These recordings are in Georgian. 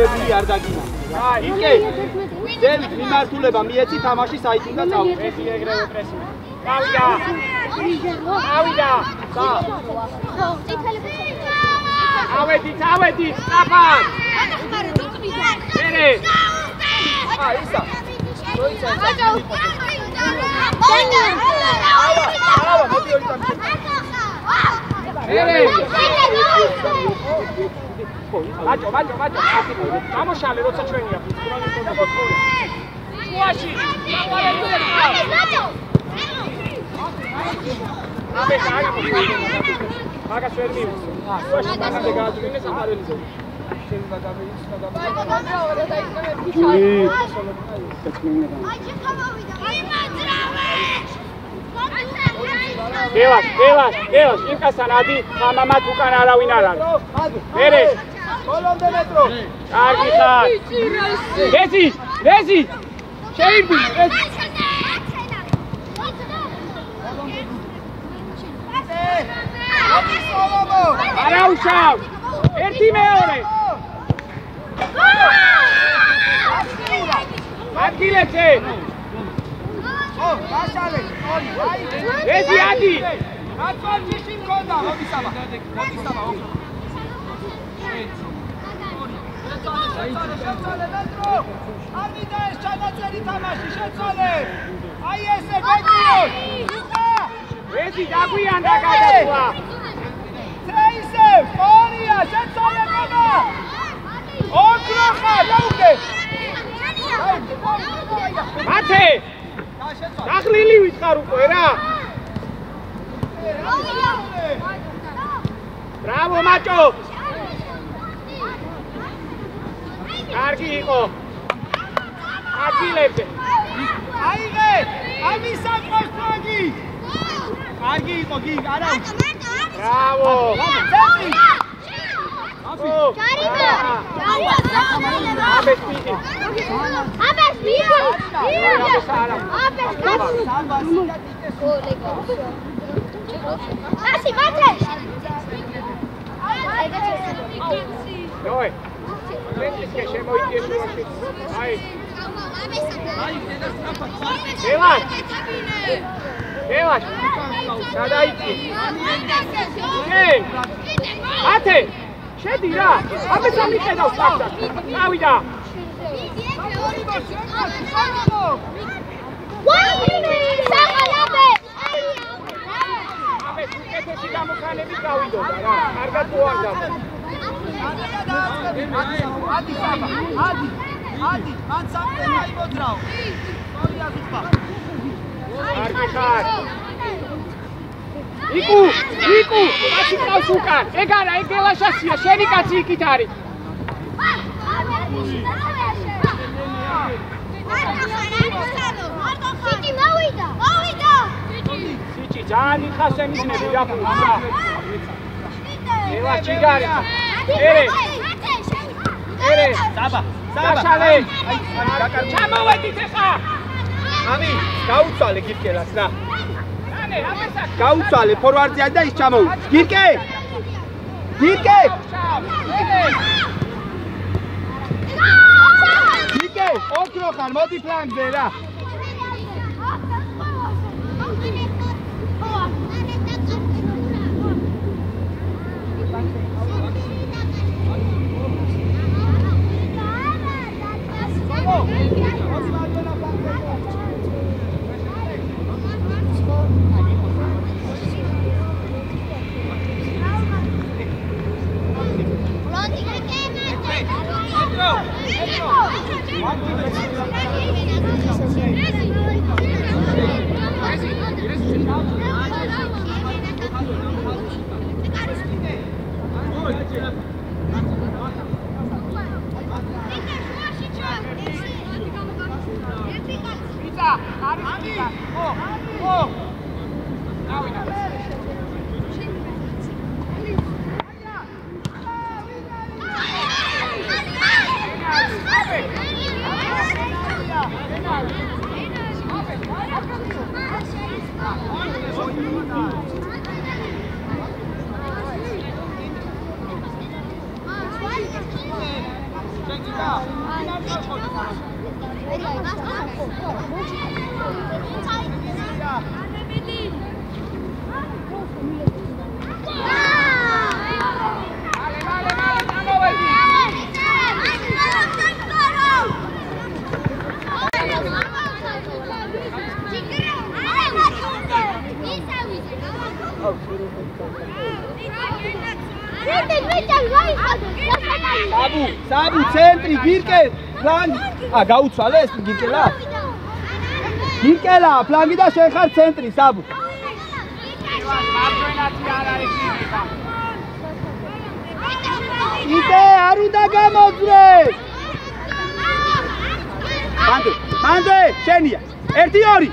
მერებული არ დაგინა. აი, იკე. დევით მიმართულება მიეცი თამაში საით უნდა წავიდე. ეს ეგრევე პრესი. გავიდა. გავიდა. და. ავედი, ავედი, სტაფან. მერე. აი, ისა. როიცა. ავა, მოდი ორი თამაში. მერე. ბაჭო, ბაჭო, ბაჭო. გამოშალე, როცა ჩვენია. სუაში. აბე, გაიგო. მაგას ვერ მივიცო. სუაში მაგაზე გააძვინე საფარველზე. შეიძლება გამიიცნო და გელას, გელას, გელას, ინკასთან ადი, მამამაც უკან არავინ არ არის. მერე. ბოლომდე მეტრო. კარგი ხარ. რეზი, რეზი. შეიდი, ეს არა უშავ. ერთი მეორე. ადგილებზე. ო, გაშალე. ორი, აი. რეზი ადი. რატომ ჯიში მქონდა? მოდი საბა. მოდი საბა. მეტრო. ამიდა ეს ჩანაწერი თამაში შეცვალე. აი ესე ბეკიო. რეზი დაგვიანდა გადასვლა. წეისე, პორია, შეცვალე მომა. ოქროხა, დაუკე. მათე. დახლილი ვითხარ უკვე რა. ბრავო მაჭო. კარგი იყო. ადგილებზე. აიღე! ამისა ყოსტოგი! კარგი იყო, გი, არა. ბრავო. ჯარიმა! აბე სპიდი. აბე სპიდი! აბე საარა. აბე გასული. ასი მათე! ნოე. მენდისკე შემოიდგე შუაში. აი. ელას. ელას. გადაიწი. ე! ათე! შედი რა. აბე სამიხედავს საფსას. წავიდა. აბე უკეთესი გამოხანები გავიდოდა რა. კარგად მოარდა. ადი საბა, ადი. ადი, მან სამწე დაიმოძრაო. სწორი აზუხა. კარგი ხარ. იკუ, იკუ, კაცი ყავს უკან. ეგ არა, ეგ ელაშასია, შენი კაცი იქით არის. სიტი მოვიდა! მოვიდა! სიჭი, ძალიან იხასენიდნები რა ფულა. ელა ჩიგარი. ერე, ერე, საბა, დაშალე. ჩამოვედით ეხა. ამი, გაუცვალე გირკელას რა. რანე, აბესა. გაუცვალე ფორვარდზე და ის ჩამოვიდა. გირკე! გირკე! გირკე! ოქრო ხარ, მოდი ფლანგზე რა. ისა, არის ისა. ო, ო. გავიდა. შენ იტა. ფლანგი. ა გაუცვალე ეს გირკელა? გირკელა, ფლანგი და შენ ხარ ცენტრი, საბუ. მარჯვენაცი არ უნდა გამოძრე. მანდე, მანდე, შენია. 1-2.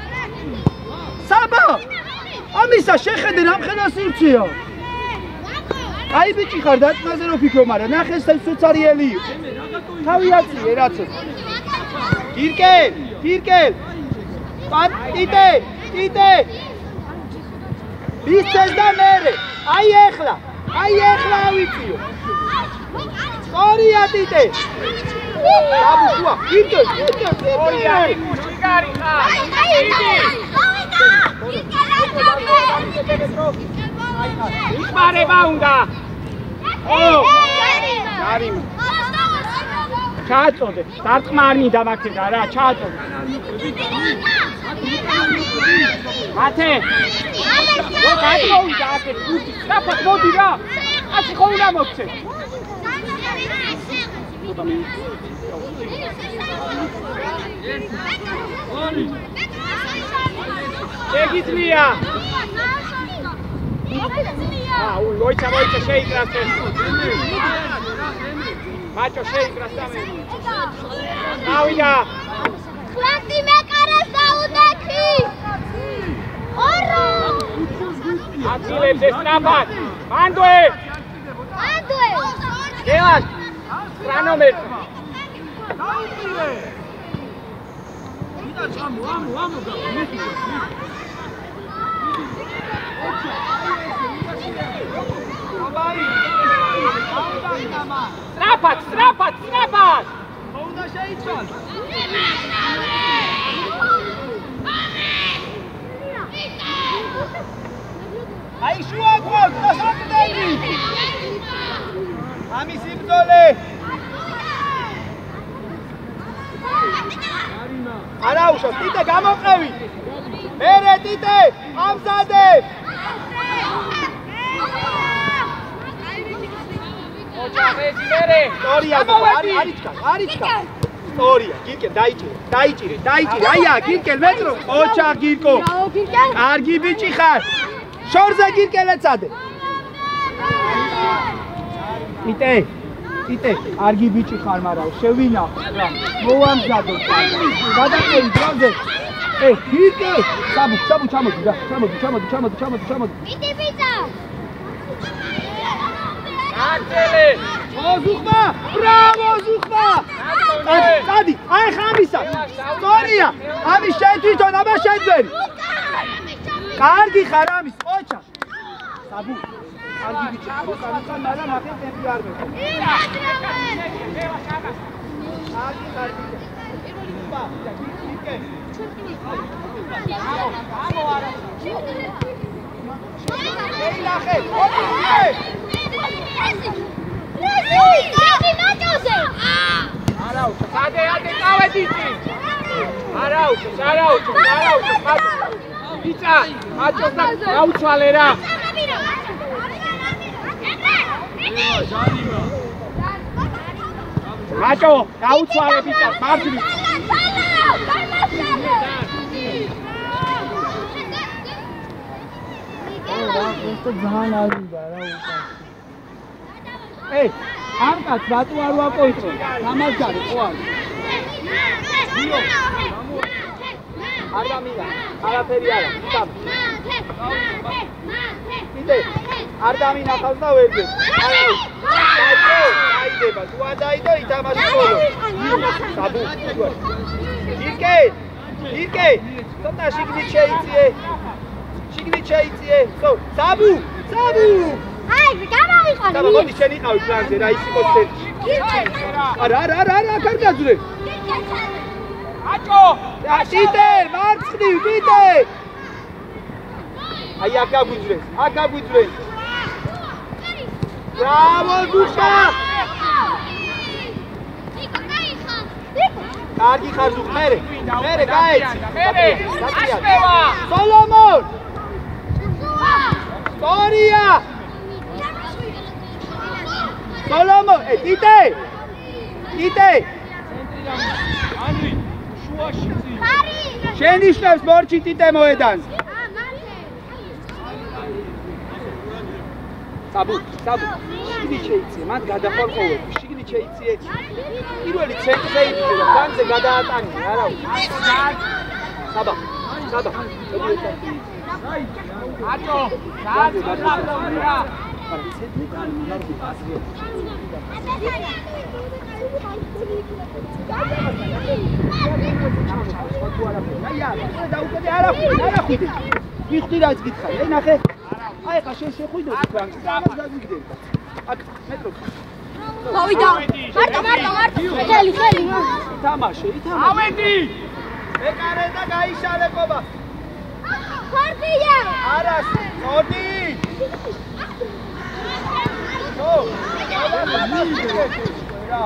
საბა! ამისა შეხედე რამხელა სივრცეა. კაი ბიჭი ხარ დაწმაზე რო ფიქრო, მაგრამ ნახე ეს სუცარიელი. თავი აწიე რაცო. გირკე, გირკე. პან იდე, იდე. ისწეს და მერე. აი ეხლა, აი ეხლა ავიწიო. სწორია ტიტე. დაბუ შუა, გირკე, გირკე, სწორია. მუშიკარი ხარ. იხმარება უნდა. გარიმ. ჩააწოდე, დარტყმარნი დამაქედა რა, ჩააწოდე. მათე. ო გაიწოვიდა აქ ფუტი. საფათ მოდი რა. ასე ხო უნდა Oitza, oitza, sei, grazen. Macho, sei, grazen. Hau, ira! Platimek arazaudeki! Horro! Atzile, destrapat! Mandue! Mandue! Gehaz! Granomet! Gauzile! Gita, txamu, amu, amu, gau! Gauzile! სტრაფად, სტრაფად, სტრაფად. უნდა შეიცვალ. აი შუა გვაქვს და სამდენი. ამის იბრძოლე. არა უშავს, ტიტე გამოყევი. მერე ტიტე, ამზადე. ოჯახები მერე. სტორია არის არიჩკა, არიჩკა. სტორია, გირკე დაიჭირე, დაიჭირე, დაიჭირე. აია, გირკე მეტრო. ოჯახ გირკო. კარგი ბიჭი ხარ. შორზე გირკელეცადე. ტიტე, ტიტე, კარგი ბიჭი ხარ, მაგრამ შევინახო რა. მოვამზადო. გადაყევი დროზე. ე, გირკე, საბუ, საბუ ჩამოდი რა. ჩამოდი, ჩამოდი, ჩამოდი, ჩამოდი, ჩამოდი. იტი ბიძა! აკელე! მოზუხმა! ბრავო ზუხმა! წადი, აი ხამისა. სტორია. ამის შენ თვითონ აბა შეძვერი. კარგი ხარ ამის, ოჩა. საბუ. კარგი ბიჭი, როცა მარა ნახე ტემპი არ მექო. კარგი, კარგი. იბა, გიგე. ამო არა. შეილახე. ოპე! არა უშო, სადე ადე წავედი წინ. არა უშო, არა უშო, არა უშო, ხატო. ბიჭა, მაჭოს და გაუცვალე რა. მაჭო, გაუცვალე ბიჭა, მარჯვნივ. ეს ძალიან არიდა რა უკან. ე, ამ კაც ბატუ არ ვაკოიწო. გამარჯარი ხო არის? არ დამიდა, არაფერი არა, სამ. იდე, არ დამინახავს და ვერ გეს. აიდება, თუ არ დაიდო, ითამაშე ბოლო. საბუ, ირკე, ირკე, ცოტა შიგნით შეიწიე. შიგნით შეიწიე. ხო, საბუ, საბუ. აი, გამოვიყარე. და მოდი შენ იყავი პლანზე რა ის იყოს ცენტრი არა არა არა არა აქ არ გაძვრე აჭო და ტიტე მარცხნივ ტიტე აი აქ გაგვიძვრეს აქ გაგვიძვრეს ბრავო დუშა! ნიკო, გაიხო. კარგი ხარ ზუხ მერე მერე გაეცი მერე აშკევა სოლომონ! სტორია სოლომონ ე ტიტე ტიტე ანი შუაში წი ფარი. შენ იშნებს მორჩი ტიტე მოედანს ა, მალე. საბუ საბუ შიგნით შეიწიე მათ გადახარ ყოველთვის შიგნით შეიწიე პირველი ცენტრზე და განზე გადაატანე არა საბა საბა აჭო დააწუნა აი არა დაუკეთე არა არა ხვიდე მიხვდი რაც გითხარი აი ნახე აი ხა შენ შეხვიდე თქვენ? ამას გაგიგდე აქ მეტრო მოვიდა. მარტო, მარტო, მარტო. ხელი, ხელი. თამაშე ითამაშე. ავედი ეკარე და გაიშალე ყობა ხორდია. არა მოდი ო რა რა ნიკო, ნიკო.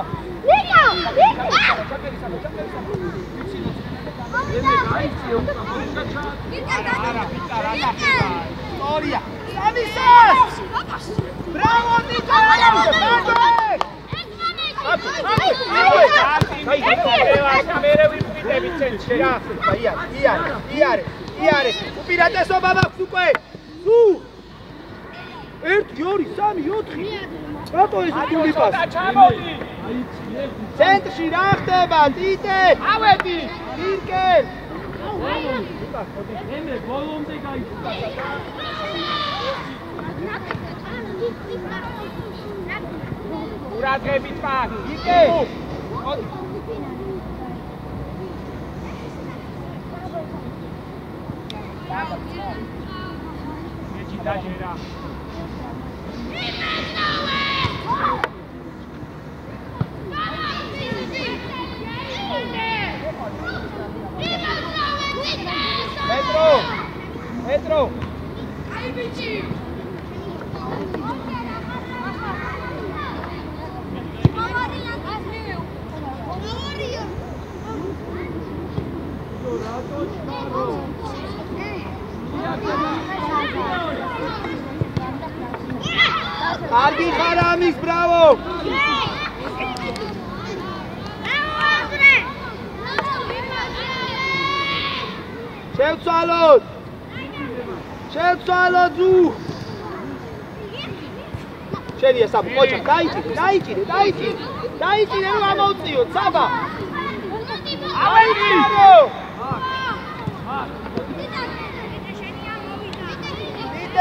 Storia! Stanislas! Bravo Nicola! მერე ვიფრიდები ცენტრში იარე, იარე, იარე, იარე. უპირატესობა მაქვს უკვე. თუ 1 2 3 4 რატო ეს ტულიპას? და ჩამოდი ცენტრში რა ხდება? ტიტე! ავედი ირკელ! ემე ბოლომდე გაიწვა ურადღებით პარ ირკე! ეჭი დაჟერა მეტრო! მეტრო! კარგი ხარ ამის, ბრავო! შევცვალოთ! შევცვალოთ ზუ! შენია საბ ყოჩა, დაიჭირე, დაიჭირე, დაიჭირე. დაიჭირე რომ ამოვწიოთ, საბა. ავედი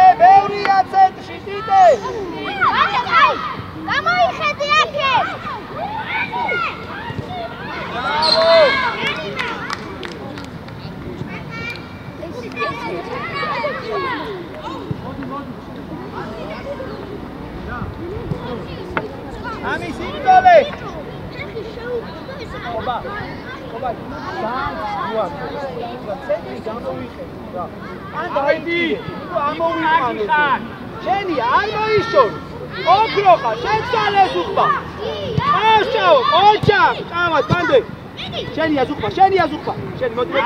ტიტე, ბევრია ცენტრში, ტიტე. გამოიხედე აქე! ამის იმდოლე. ობა. ობა. სამ ცენტრი გამოვიხედე რა. ან დაიდი, ამოვიყანე. შენი არ მოიშორ. ოქროხა, შენ ძალეს უხმა. აშაო, ოჩა, წავა, კანდე. შენი აზუხმა, შენი აზუხმა. შენ მოდი მოდი.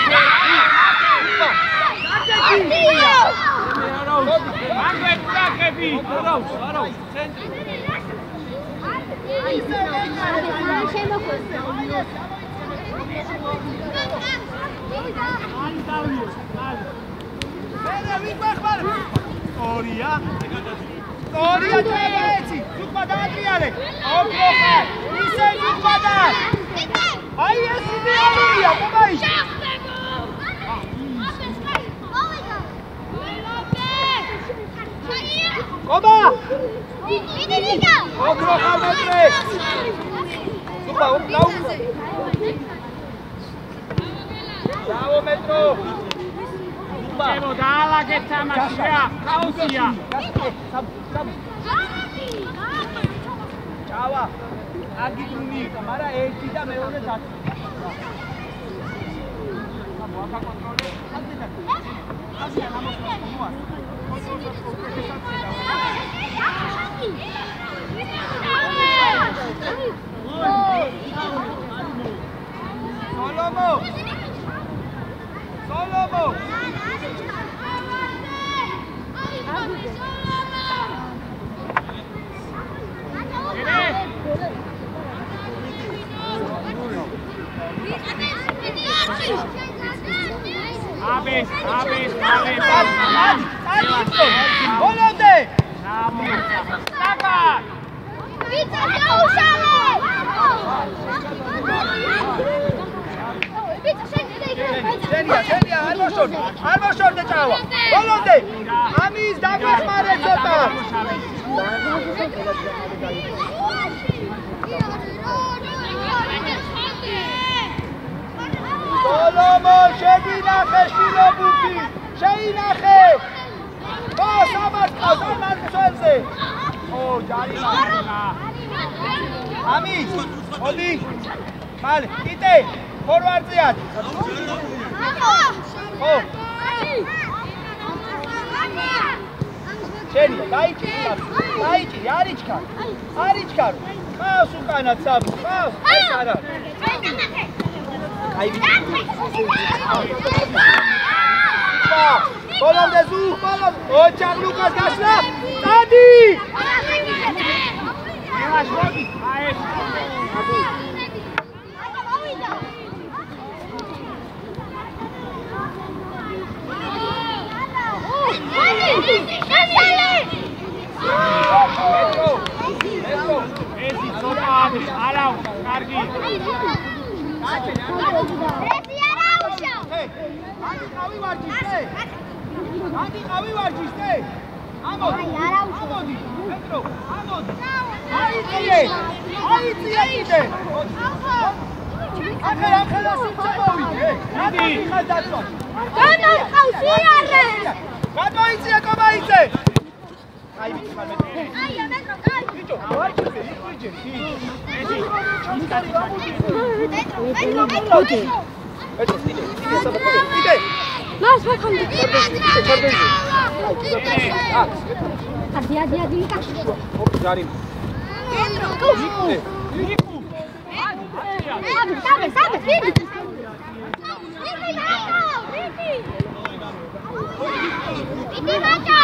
აგე ურადღები არაუს არაუს ცენტრი ანი დავიო ანი მერე ვიყვეხმარ. ორია. ორია წაეცი. უხმა დააჭიარე. ოქროხა. ისე უხმა და. აი ეს იდეალურია, მომაიში. ყობა. ოქროხა მეტრე. უხმა, უხმა. ბრავო მეტრო. ჭებო დაალაგეთ თამაში რა ხაოსია ჩავა აგი გუნი მაგრამ ერთი და მეორე დაწი მოახა კონტროლი ასია ნამოსვლა მოა სოლომო სოლომო აბეს აბეს აბეს ბოლომდე! ტაკა Pizza გაუშალე! Pizza შენ შენია შენია არ მოშორდე არ მოშორდე წავა ბოლომდე ამის დაგვეხმარე ცოტა სოლომო შეგვინახე შილობუთი შეინახე ხო სამართავს სამართლზე ო ჯარი ამის მოდი მალე კიდე. ფორვარდზეად ხო შენია დაიჭი დაიჭი არიჩქარ არიჩქარ. ყავს უკანად საბუ ყავს ეს არა. აი ბოლომდე ზუ ბოლომ ოჩაღ ლუკას გასვლა დადი იმას მოდი აი ეს ცოტა ადრე არა კარგი ადი ყავი ვარჯიშტე ადი ყავი ვარჯიშტე ამოდი ამოდი პეტრო ამოდი აიწიე აიწიე კიდე ახლა ახლა სიცხე მოვიდე ადი ხადაცო გადაიწიე კომაიწე აი ვიცი ხარ მე ბიჭო ვარჯიშტე იყვიჯე ისი ჩამკარი გამოდი ეჭო კიდე კიდე საბათო კიდე მას ვაქამდე. ჩარდე ადი ადი ადი მიკაში. ჯარი კუ. საბე, საბე, საბე, დიდი. დიდი ბატო, დიდი. დიდი ბატო.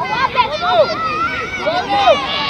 ავაბე. სოლო აი ხუარი არა ბიჭო ვიცი და მაგიტი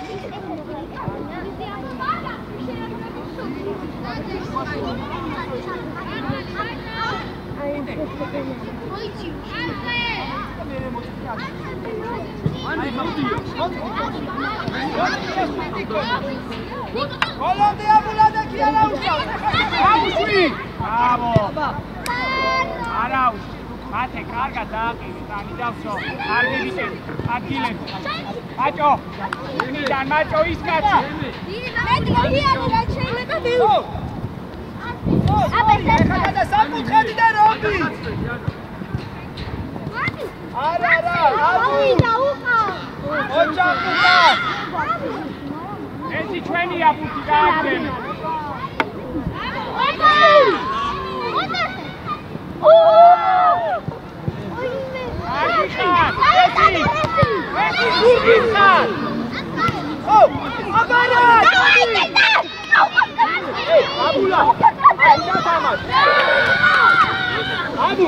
ბოლომდე აბულადა კი არა უშავ აუშვი ბრავო არა მათე კარგად დააყენეთ ამიდავსო არ მივიჭერთ ადგილები მაჭო ვინიდან მაჭო ის კაცი ეხლა და სამკუთხედი და რომი არა არა აბუ ოჯახუა ესი ჩვენია ბუთი გააჩენო ესი გურგიხარ ო აბარა აბულა აი დათამაშ აბუ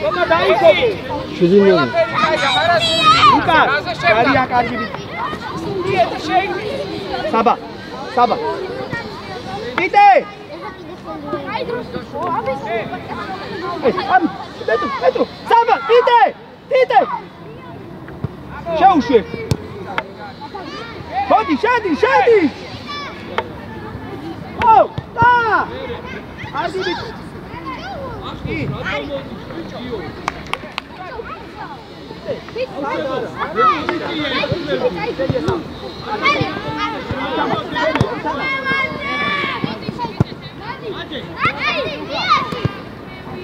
ხომა დაიქობო შეძინო ლუკა კარია კარგი საბა საბა ტიტე ეს ამ პეტრუ პეტრუ საბა ტიტე ტიტე შეუშვი მოდი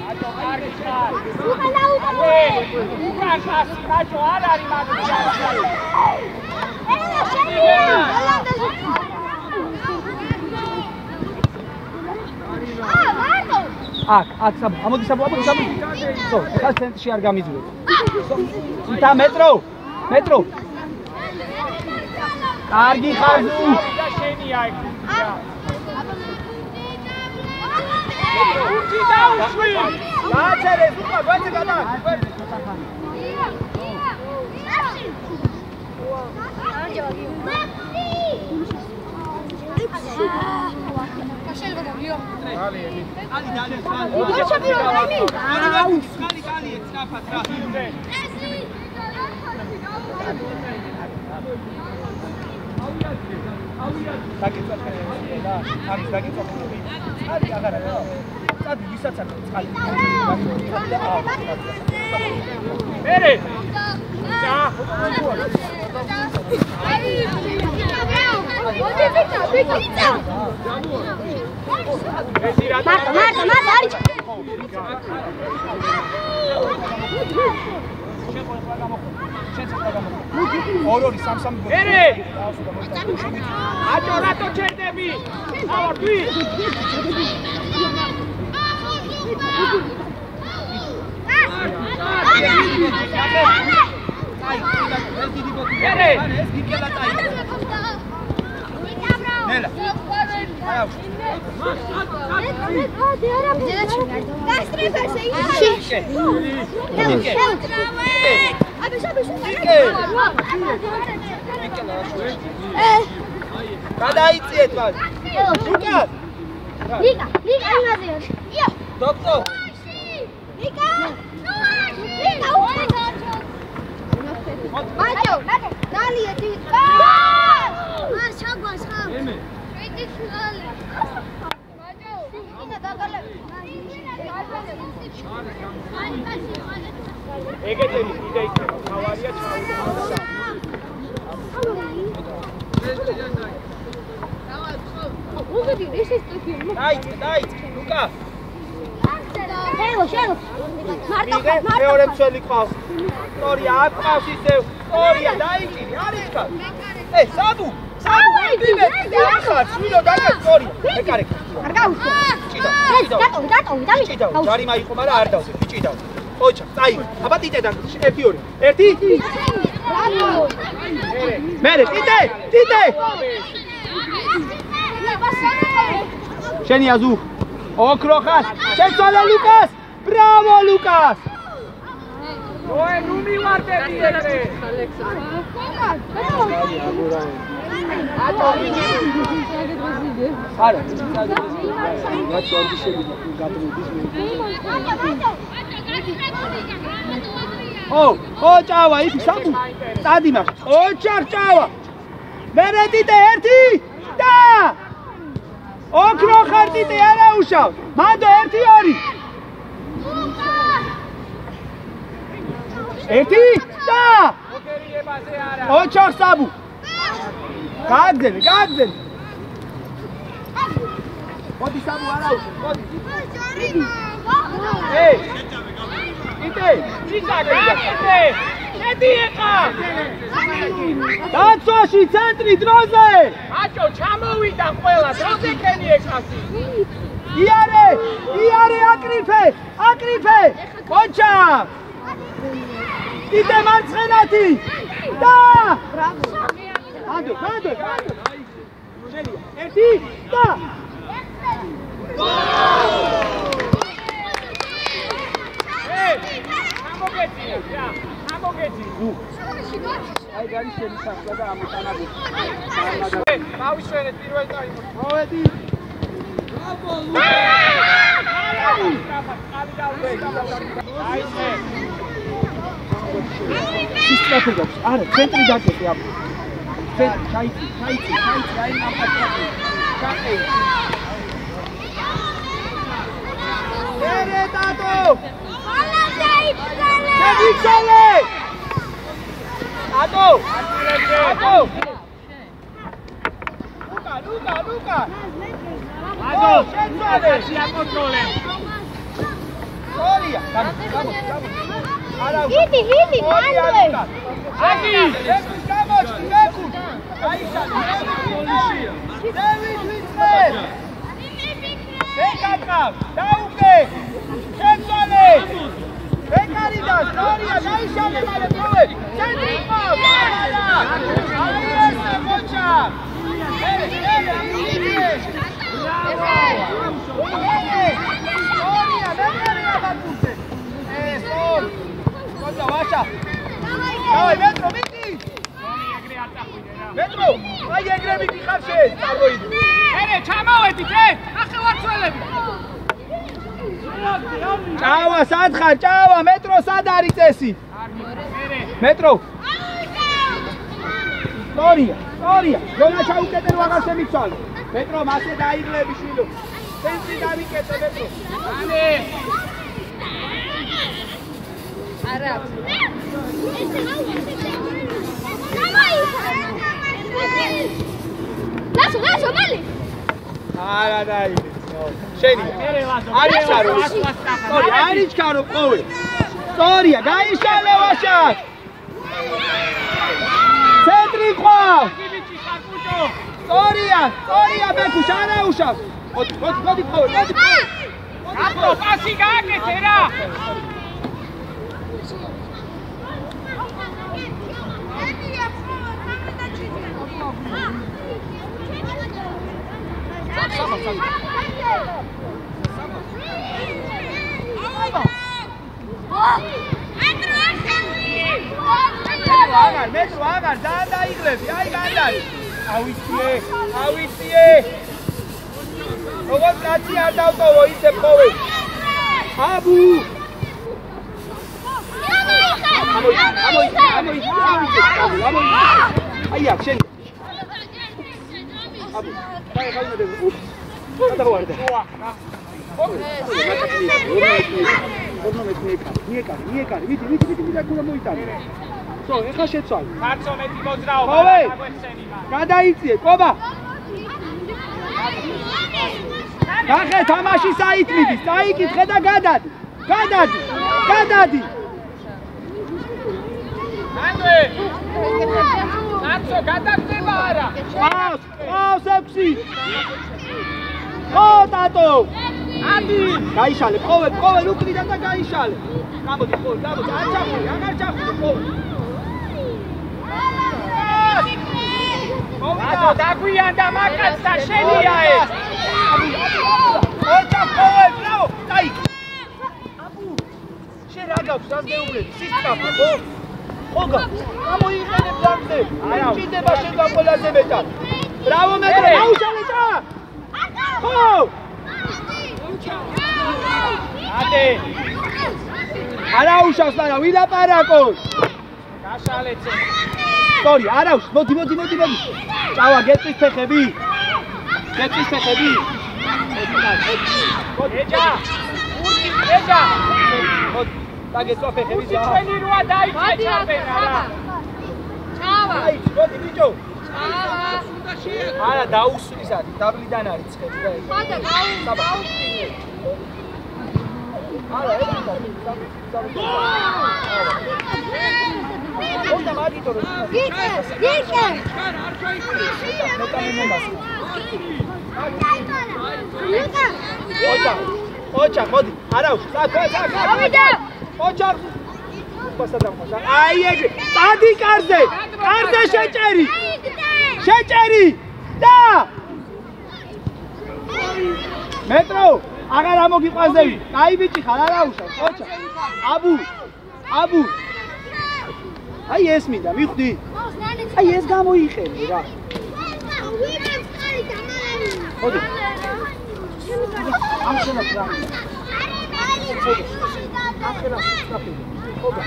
შედი შედი ო და ადი უკან ხასი მაჭო არ არის მაგარი აქ აქ საბა ამოდი საბა ამოდი საბა ხო ხა ცენტრში არ გამიძვრე იტა მეტრო მეტრო კარგი ხარ ზუ და შენია ეგ გააჩერე ზუყა გვერდზე გადა არის დაგიწოხები არის აღარა სტადი ვისაც აქვს წყალი. მერე. და აი, მოდი ბიჭო, ბიჭო. მარტო, მარტო, მარტო, არის. შეყვება გამოხდა. შეწყდა გამოხდა. 2-2 3-3 მოდი. მერე. აჭო რატო ჩერდები? ავარ 2. გადაიწიეთ მას უკან ლიკა, ლიკა იმაზე. იო, Dobrze! Mika! Mika, uważaj! Maciu, Maciu! მეორე მცველი ყავს. ყავს ისევ სტორია დაიჭირი არის ხარ ე საბუ საბუ ვიდიმე არ ხარ სულო დაგე სტორია ეკარე არ ჭიდა ეს დატოვი, დატოვი, დამიშ. ჭიდა ჯარიმა იყო მაგრამ არ დავზე ჭიდა ოჩა წაი აბა ტიტედან ერთი ორი. ერთი? ბრავო. მერე ტიტე ტიტე! შენი აზუ ოქრო ხარ შეცვალე ლუკას! ბრავო ლუკას ოე ნუ მივარდები ეგრე არა რაც ორგიშები გადმოდის ო ო ჭავა იქ სამუ წადი მას ო ჩარ ჭავა მერე ტიტე ერთი და ოქრო ხარ ტიტე არა უშავ მანდო ერთი ორი ერთი და ოგერიებაზე არა ო ჩარ საბუ. გააგზენე გააგზენე მოდი საბუ არა მოდი. ე ტიტე ჭიდა გაკეთე შედი ეხა დაცვაში ცენტრი დროზე. აჭო ჩამოვიდა ყველა დროზე კენი ეხასი იარე იარე აკრიფე აკრიფე. ოჩა იდე მარცხენათი! და ანდო ანდო ანდო შენია ერთი და ე ჩამოგეწია რა მოგეძი. აი გარი შემისახდა და ამიტანაბი. გავიშვენეთ პირველ ტაიმში. მოვედი. აიზე. სისტრაფე გაქვს. არა, ცენტრი დაგეკე ამ. ცენტრი, ჩაიცი, ჩაიცი, ჩაიცი, აი ნახატი. ჩაყე. ერე დადო! შევიცალე! დადო! დადო! ლუკა, ლუკა, ლუკა! აზო, შეცვალე! შეაკონტროლე. სორია, გამო, გამო, გამო. არა, ჰიდი, ჰიდი, მანდლე. აგი. ეკუს გამოჩი, ეკუს. აიშალე. დევიდ ვიწე! ბეკაკავ, დაუგე! შეცვალე! ბეკარიდა, სორია, დაიშალე მალე პროვე. ცენტრი ყავ, არა! აი ესე მოჩა! ერე, ერე, ამიგე! სორია, მეკარია დაკურდე. ე, სორ! კოცა, ვაშა! დავაი, მეტრო, მიდი! ეგრე არ წახვიდე რა. მეტრო! აი ეგრე მიდი ხარ შენ, წარმოიდი. ერე, ჩამოვედით, ე! ახე ვარ ძველები. ჭავა, სად ხარ? ჭავა, მეტრო სად არის წესი? მეტრო. სორია, სორია. რონა ჩაუკეტე რო აღარ შემიცვალე. მეტრო, მასე დაიგლები შვილო. ცენტრი დავიკეტე მეტრო. არა. ლასო ლასო მალე არა დაიგე შენი. არის ჩარო სწორი არის ჩარო ყოველ. სწორია გაიშალე ვაშაკ ცენტრი ყავ სწორია სწორია ბეკუს არ აუშავს მოდი მოდი მოდი ყოველ მოდი. აბა! პასი გააკეთე რა. აღარ, მეტრო აღარ, ძალიან დაიღლები, აი განდარი. ავიციე, ავიციე. როგორც კაცი არ დავტოვო, ისე ყოვე. აბუ, ამოი, ამოი, ამოი, ამოი, ამოი. აი აქ შენ. აბუ, დაი ხალმე დე. უფ. გადავარდა. მიეკარი, მიეკარი, მიდი, მიდი, მიდი, მიდი, კულა მოიტანე. სო, ეხა შეცვალე. კაცო მეტი მოძრაობა. გაგვეხსენი მაგ. გადაიწიე, კობა. ნახე, თამაში საით მიდის, წაიკითხე და გადადი. გადადი. გადადი. ანდრე. კაცო გადაგდება არა? ყავს, ყავს ექვსი. ხო, ტატო. ადი. გაიშალე, ყოველ, ყოველ უკრიდან და გაიშალე. გამოდი, ყოველ, გამოდი, არ ჩახული, აღარ ჩახული, ყოველ. აზო დაგვიანდა მაკაცთა შენია ეს. ოჩა, ყოველ, ბრავო, დაი. აბუ, შენ რა გაქვს, რას გეუბნები? სისტრაფე, ხო? ხო გაქვს. გამოიყენებ დამზე. არა, ჭირდება შენ გაკოლაზე მეტად. ბრავო, მეტრო, დაუშალე ჭა. ხო! ადე. არა უშავს და ვილაპარაკოს. გაშალეცე. სორი, არა უშ, მოდი, მოდი, მოდი, მოდი. ჭავა, გეტყვის ფეხები. გეტყვის ფეხები. ეჯა. ეჯა. მოდი, დაგეწვა ფეხები ზა. ჩვენი როა დაიწე ჩაბენა რა. აი, მოდი, ბიჭო. არა, დაუსვლის არის, დაბლიდან არის ცხელი და ეს. არა, ეს უნდა მაგითო რომ გიკე, გიკე. მეტამე მომას. ლუკა. ოჩა, ოჩა, მოდი, არა უშ, სა, სა, სა, სა. გამიდა. ოჩა. პასა დამხაშა. აი ეგ, დადი კარზე. კარზე შეჭერი. შეჭერი. და მეტრო, აღარ ამოგიყვანზევი. აი ბიჭი ხარ, არა უშავს, ოჩა. აბუ. აბუ. აი ეს მინდა, მიხვდი? აი ეს გამოიყენე რა. ხოდი. ამ შენას რა. ახლა სწაფი. ხოდა.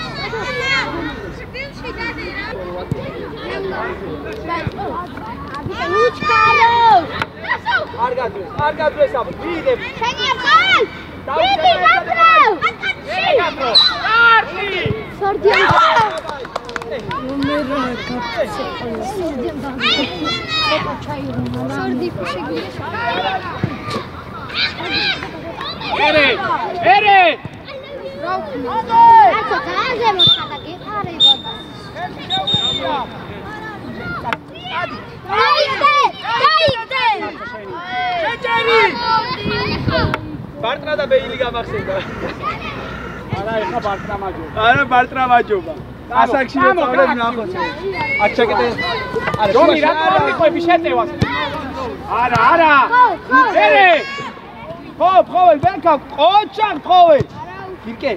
არ გადვეს, არ გადვეს აბა, ვიდებ. შენი ახალ! დიდი გაკრავ! გაკრო არტი სორდიან ერე ერე! ბარტნა და ბეილი გამახსენდა. არა ეხა ბარტა მაჯო არა ბარტნა მაჯობა. ასაკში მოწავლე ნახოთ. აჩაკეთე. არა რომი რა მოიყვები შეტევას არა არა ერე ხო, ხოველ ვენქა, ყოჩა ხოველ. გირკე,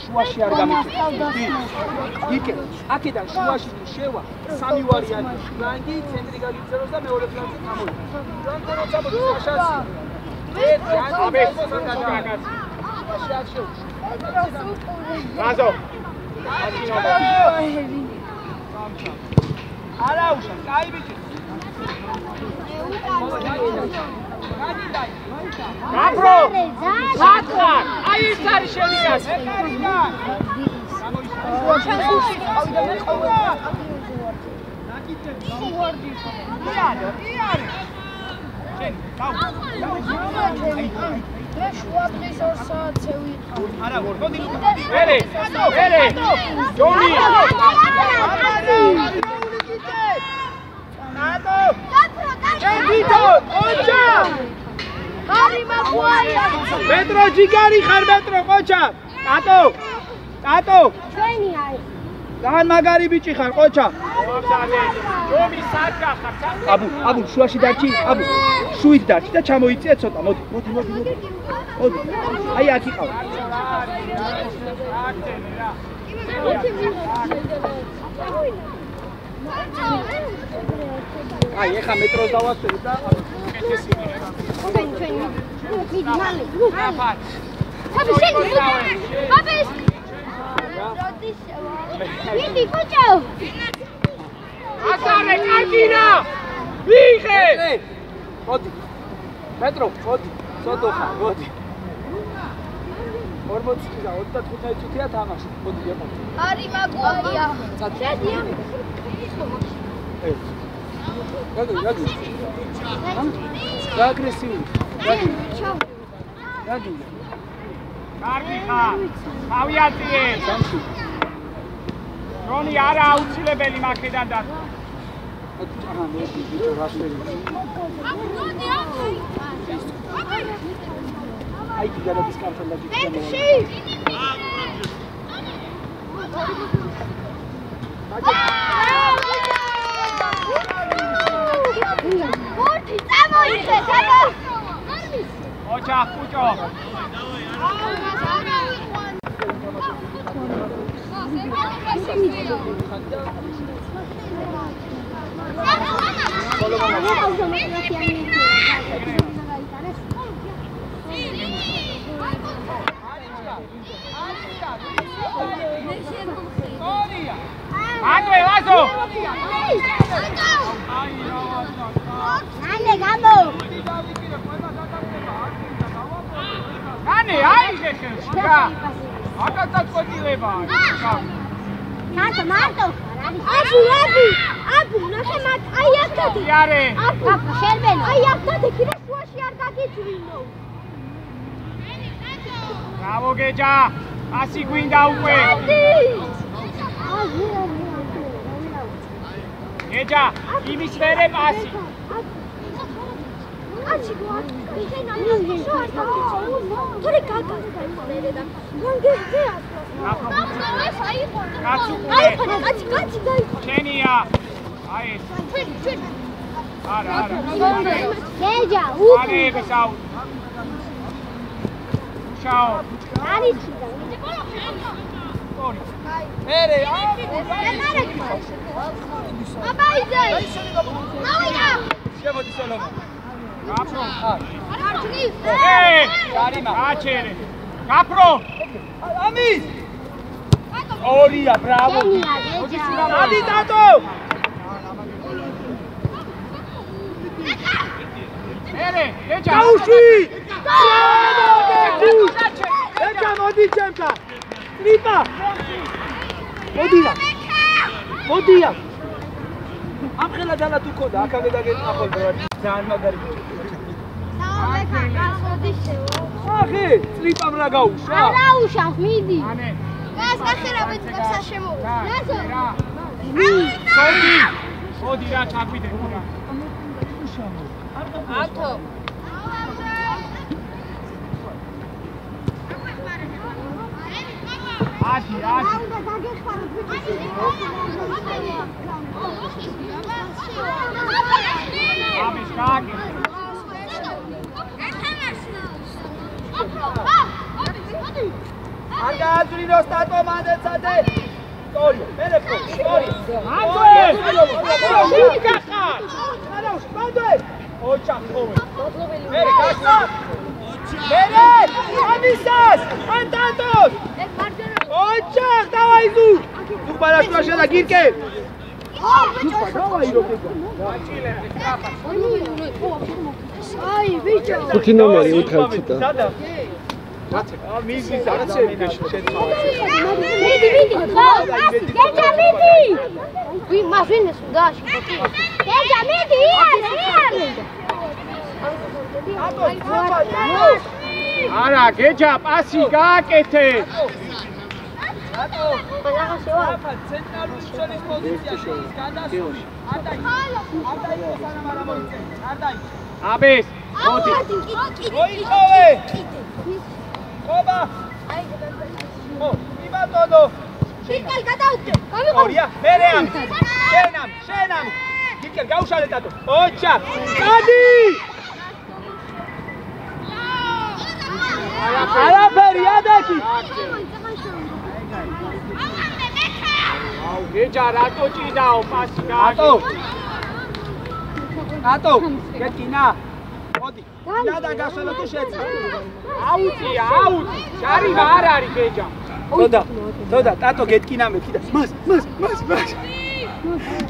შუაში არ გამიწევ. გირკე, აქედან შუაში თუ შევა, სამი ვარიანტი. ფლანგი, ცენტრი გაგიწევს და მეორე ფლანგზე გამოიწევს. ფლანგზე როცა მოდის შაშასი. ერთი აბე ანი საგაც შაშაშო. რაზო არა უშა, კაი ბიჭი. გაფრო სათხარ აი ეს არის შენი გასე არა, მოდი. ერე ერე ჯონი ნატო! გითო, ყოჩა! მეტრო ჯიგარი ხარ მეტრო ყოჩა! ნატო! ნატო! ძალიან მაგარი ბიჭი ხარ ყოჩა! ჯომი საჭა ხარ აბუ, აბუ, შუაში დარჩი, აბუ. შუით დარჩი და ჩამოიწია ცოტა, მოდი, მოდი, მოდი, მოდი. აი აქ იყავ. აი, ეხა მეტროს დავასწრებ და დიდი კუჭო აკარე კარგინა ვიღე ე, მოდი. მეტრო, მოდი. ცოტა ხარ, მოდი. 40 წუთი და 35 წუთია თამაში. მოდი, ეყო. არი მაგვარია შედია ე. გაგი. რა აგრესიული. გაგი, გაგი. კარგი ხარ თავი აწიე სამში. ჯონი არა აუცილებელი მაქედან და აჰა, მე ვიდეო რასველი. აი, გიგარების კარტელა გიგარები. ბურთი 五、七、三、五、一、三、三、二、三、五。五、七、三、五、一、三、三、二、三、五。ანდრე ვაზო ნანე გამო! ნანი აი შეხე რა აკაცაც ყოდილება მარტო, მარტო! აბუ, აბუ! აბუ, ნახე მათ, აი აქ დადი! იარე აბუ, შერბენო! აი აქ დადი, კიდე შუაში არ გაგიწვინო! ბრავო გეჯა ასი გვინდა უკვე დადი! გეჯა იმის მერე პასი კაცი გვარ, ისენ ამის შოარ გაგიწვინო! თორე გაგა! განგეზე აფრო ეს აიყო! კაც უკვე აიყო, კაცი, კაცი გაიყო! შენია აი ეს ჩვენი, ჩვენი! არა არა არე უკი! ბესაუ შაო არის მერე აბა იდე ავიდა შემოდი სოლომონ გაფრო არჩნის ე შარიმა აჩერე გაფრო ამის ორია ბრავო ადი დატო მერე ეჯა გაუშვი ეჭა მოდი ჩემთან ტრიპა მოდია მოდია ამ ხელა დანა თუ ქონდა აქამდე დაგეწახო ძალიან მაგარი. ახი ტრიპამ რა გაუშვა? არა უშავს მიდი? ანე. გას გახერა ბეწკებს შემოვა რაზო რა მოდი მოდი რა ჩაგვიდე რა ათო ადი ადი უნდა დაგეხმაროთ ამის გააკე არ გააძვრინო სტატო მანდეცადე სტორი მერე პრო სტორი ანდე გახარ? არა შპანდე ოჩა ხოლმე მერე გასა მერე! ამისას! ანტანტოს ოჩა დავაი ზუ ზუ ბალაშუაშა და გირკე დავაი როგე აი ბიჭო ხუთი ნომერი უთხრა ციტა სადა ა მიზის არცერი შეცვალა მიდი მიდი ხო გეჯა მიდი ვი მასვინეს უდაში გეჯა მიდი იარე იარე ატო ცაფა არა გეჯა პასი გააკეთე ატო ცაფა ცენტრალური მცველის პოზიციაში გადასული არ დაი არ დაი სანამ არ მოიწე არ დაი აბეს მოდი მოიწოვე ხობა ო იმატონო შეკალ გადავდე ორია მერე ამ შენამ შენამ გიქერ გაუშალე დატო ოჩა გადი არაფერი ადაკი გეჯა რატო? ჭიდაო პასი გააკეთე ატო გეტკინა მოდი და გასვლა თუ შეცდა აუტი აუტი შარიმა არ არის გეჯა თოდა თოდა ტატო გეტკინა მე კიდე. მას მას მას მას.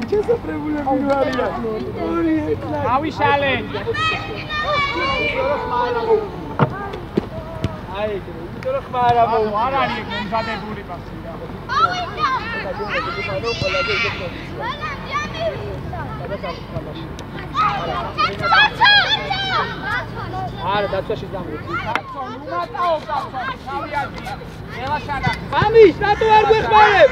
შესაძლებლები ნუ არიან ორი ეტლა ავიშალე აი რომ ხმარა აუ მო არ არის ეგ მომზადებული პასი რა არა დაცვაში დამრეცი კაცო უმატაო კაცო თავი ადია ელაშანა ამის რატო არ გვეხმარებ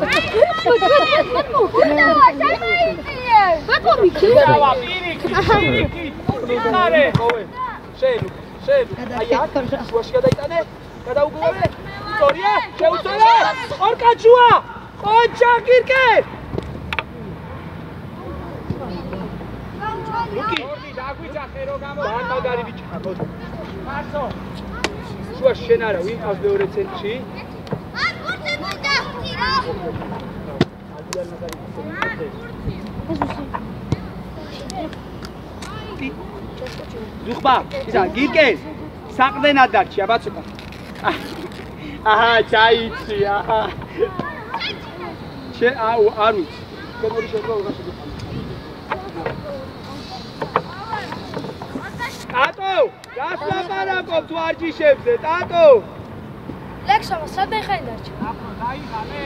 პასი შუა შეიტანე დავა პირიქით პირიქით იხარე ოვე შეერუ შეერუ აი აქ შუაში გადაიტანე გადაუგულე სწორია შეუწოდე ორკაჩუა ყოჩა გირკე ლუკი მოდი დაგვიძახე რო გამო ძალიან მაგარი ბიჭია მოდი კაცო შუა შენ არა ვინ ყავს მეორე ცენტრში ზუხბა ისა გირკე საყდენად დარჩი აბა ცოტა. აჰა ჩაიცი აჰა. შე აუ არ ვიცი. შემოდი შემო უღაშო ტატო რას ლაპარაკობ თუ არ ჯიშებზე ტატო ლექსომა სადე ხენ დარჩა აფრო დაიღალე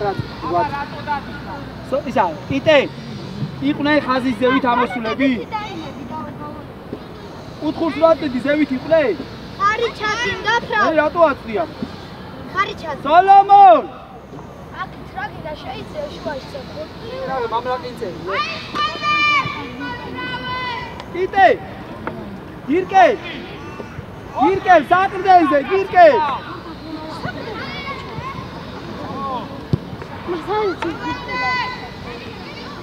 რა აბა რატო დადიხა სო ისა იტე იყვნენ ხაზის ზევით ამოსულები. უთხურს რატედი ზევით იყვნენ? ხარი ჩაძინდა ფრა რატო აწვია ხარი ჩაძინდა სოლომონ აქ ტრაკი და შეიძლება შუაში წახვიდე რა მამრაკინცე იტე გირკე! გირკე საყრდენზე გირკე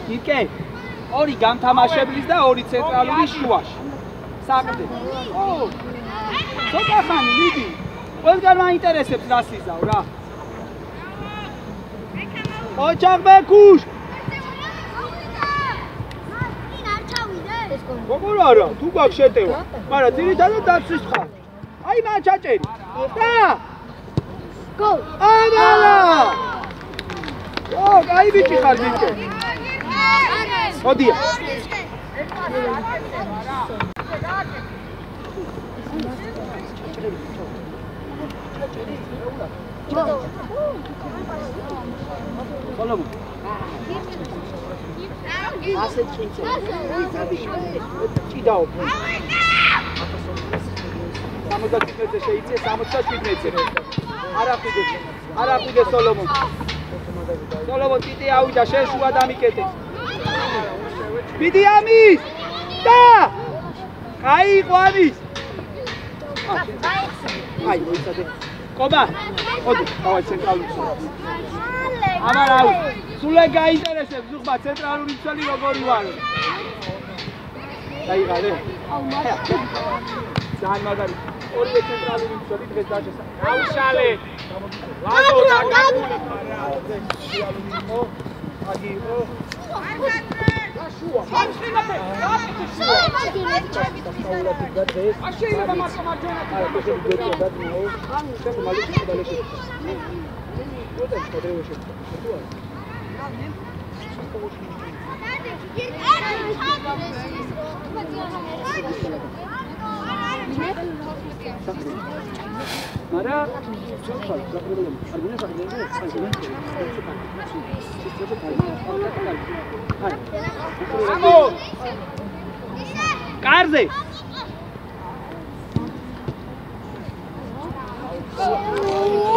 გირკე ორი გამთამაშებლის და ორი ცენტრალური შუაში. საყდე. ო! ცოტა ხანი მიდი. ყველგან მაინტერესებს რა სიზავ რა. ოჩახ ბეკუშ. როგორ არა? თუ გაქვს შეტევა. მაგრამ ძირითადად დაცვის ხარ. აი მან ჩაჭერი. და გოლ. აბალა! ო, კაი ბიჭი ხარ ბიჭო. მოდია. სოლომონ. ასე წინწე. ჭიდაო. 60 მეტრზე შეიწე 67 მეტრზე. არაფიდე. არაფიდე სოლომონ. სოლომონ ტიტი ავიდა შენ შუა დამიკეტე. მიდი ამის. და! აი იყო ამის. აი მოიცადე. ყობა. ოდი, დავაი ცენტრალური. ამარ აუ. სულე გაინტერესებს ზუღმა ცენტრალური მცველი როგორი ვარო. დაიღალე. აუ მაგრამ ძალიან მაგარი. ორივე ცენტრალური მცველი დღეს დაჭესა. გაუშალე. ლაგო დაგაგული ხარა. აგი იყო. შუა. ამ შეიძლება. შუა. არ შეიძლება მარტო მარჯვენა. აი, ეს იგი გეტია არა. კარზე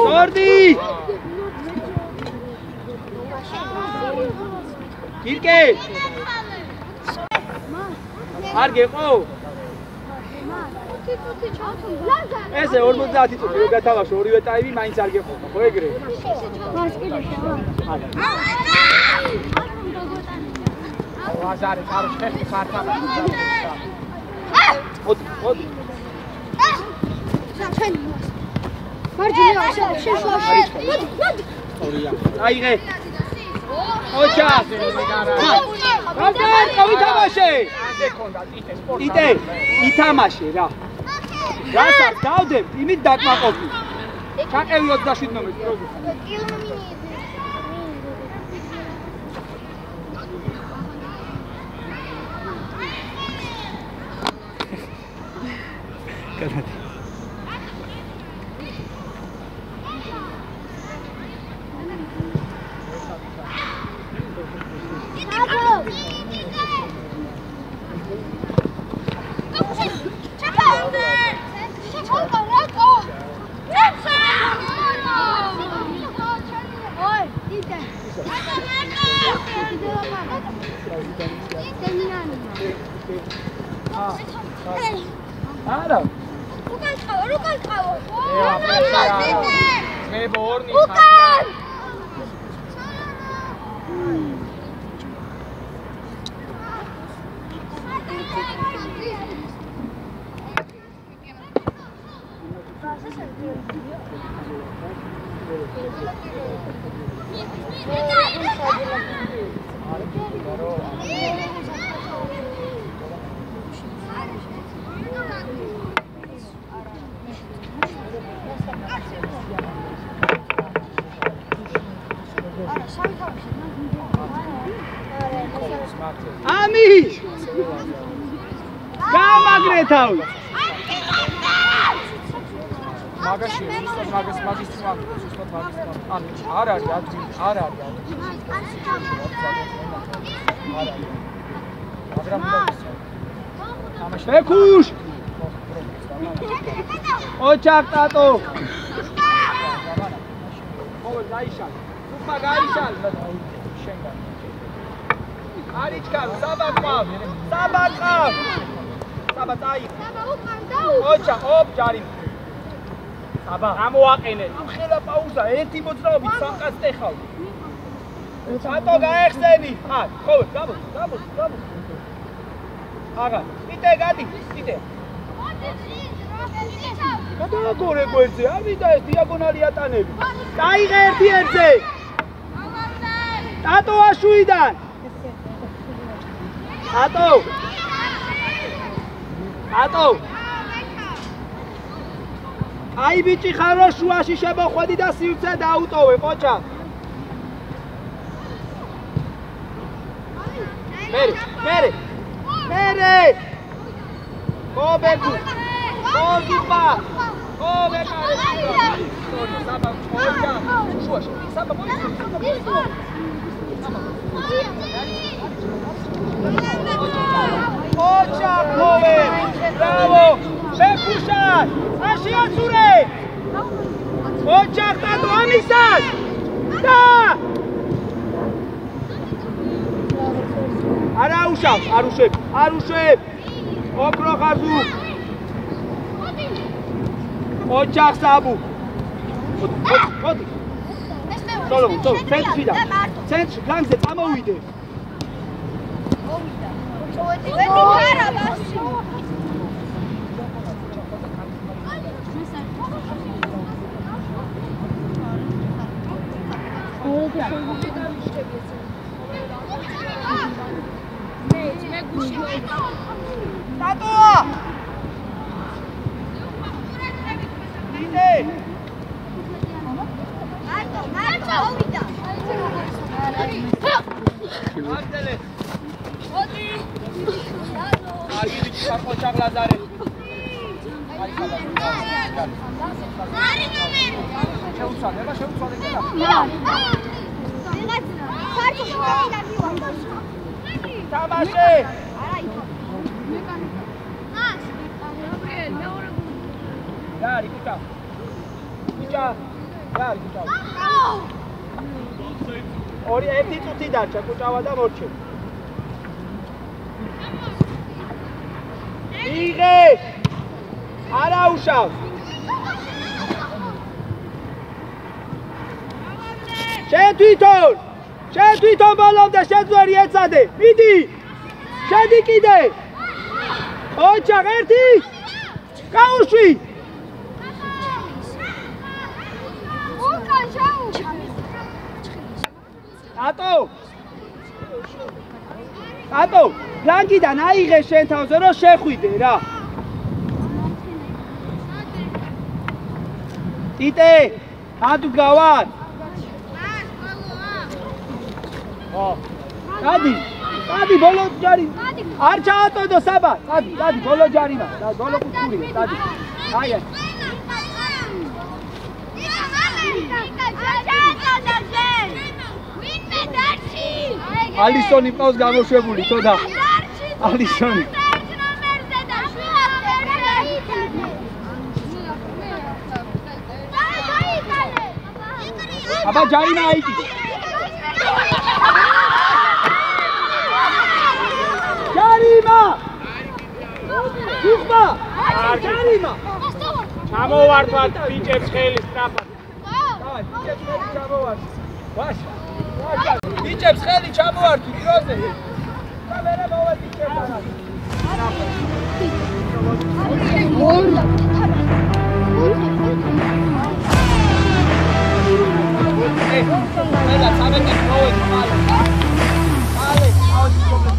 სორდი კირკე არ გეყო ესე 50 წუთი რო გათავაშო ორივე ტაიმი მაინც არ გეყოფა ხო ეგრე? ვაზარი წარო შეხი ხართა მოდი მოდი მარჯვნივ ასე შეშუაში მოდი მოდი ორია აიღე. ოჩა. განდარ ყავი თამაშე ამდე ქონდა ტიტე სპორტი იტე ითამაშე რა რასაც დავდებ იმით დაკმაყოფი. ჩაყევი 27 ნომერს პროგრამაში კაცათი არა მე ბორნი უკან ამი! გამაგრე თავი მაგაში უბრალოდ მაგას მაგის თვა უბრალოდ მაგის თვა ან არ არის ადგილი არ არის ადგილი არ არის მაგრამ ამაში ბეკუშ! ოჩაკ ტატო! ო დაიშალ უხმა გაიშალ შენგან არიჩკა საბაყავ საბაყავ საბა წაი საბა უკან და ოჩა ოპ ჯარი აბა ამოაყენე ამ ხელა პაუზა ერთი მოძრაობით სამკაც ტეხავ სატო გაეხსენი. ა, ხო, გამო, გამო, გამო. აღა, იტე გადი, იტე. გადააგორე გვერდზე, ავიდა ეს დიაგონალი ატანები. დაიღე ერთი ერთზე. ტატო აშვიდან. ტატო. ტატო. აი ბიჭი ხარო შუაში შემოხვედი და სივრცე დაუტოვე, ყოჩა. მერე, მერე. მერე. კობეკუ. კობიკა. კობეკა. საბა, ყოჩა. შუაში. საბა, მოიწე, საბა, მოიწე. ყოჩა, კობე. ბრავო. შეკუშა. აში აცურე. ოჯახ და ამისად. და არა უშავ, არ უშვებ, არ უშვებ. ოქრო ხაზუ. ოჯახ საბუ. მოდი. სოლო, სოლო, ცენტრი და. ცენტრი განგზე წამოვიდე. მოვიდა. მოდი, არა, ბაში. ტატოა! იდე! მარტო, მარტო, ავიდა. ამდელე. მოდი. კარგი ვიცი სარყო ჩაღლაზარე. აი ხალა. არი ნომერი. შეუცვალე, ება შეუცვალე კიდე. თამაში! გარი კუჭა. კუჭა. გარი კუჭა. ორი ერთი წუთი დარჩა კუჭავა და მორჩე. იღე! არა უშავს. შენ თვითონ შენ თვითონ ბოლომდე შეძვერი ეცადე მიდი შედი კიდე ოჩა ერთი გაუშვი ატო ატო ფლანგიდან აიღე შენ თავზე რომ შეხვიდე რა. ტიტე ადუ გავარ. გადი გადი ბოლო ჯარი. არ ჩაატოდო საბა გადი გადი ბოლო ჯარიმა და ბოლო კუთხური გადი აი აი ალისონი პავს გამოშვებული თოდა ალისონი აბა ჯარიმა აიკიდე ჯარიმა! იხმა! ჯარიმა! ჩამოვართვათ ბიჭებს ხელი სტრაფად. დავай, ბიჭებს ხელი ჩამოვართ. ვაშ. ვაშ. ბიჭებს ხელი ჩამოართვი დროზე. კამერა მოვაწიქება რა. ორ ეე, ყველა სამეთს მოვედი, მალე. მალე, აუდი პრობლემა.